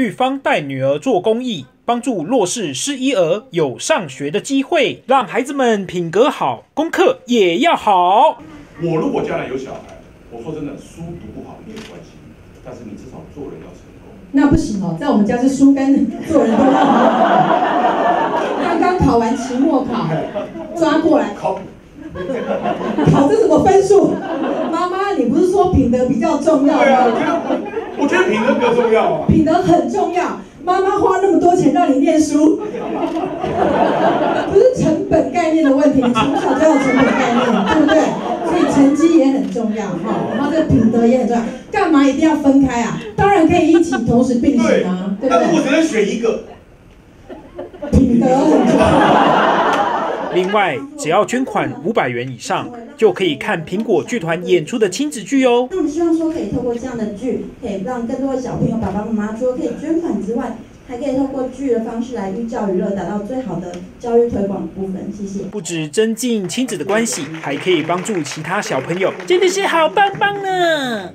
玉芳带女儿做公益，帮助弱势失依儿有上学的机会，让孩子们品格好，功课也要好。我如果将来有小孩，我说真的，书读不好没有关系，但是你至少做人要成功。那不行哦，在我们家是书跟做人都要好。刚刚考完期末考，抓过来考考这什么分数？妈妈，你不是说品德比较重要吗？我觉得品德比较重要啊。品德很重要。妈妈花那么多钱让你念书，不是成本概念的问题，你从小就要有成本概念，对不对？所以成绩也很重要哈，然后这个品德也很重要。干嘛一定要分开啊？当然可以一起同时并行啊，，对不对？那如果只能选一个，品德很重要。另外，只要捐款五百元以上，就可以看苹果剧团演出的亲子剧哦。那我们希望说，可以透过这样的剧，可以让更多的小朋友、爸爸妈妈除了可以捐款之外，还可以透过剧的方式来寓教于乐，达到最好的教育推广部分。谢谢。不止增进亲子的关系，还可以帮助其他小朋友，真的是好棒棒呢！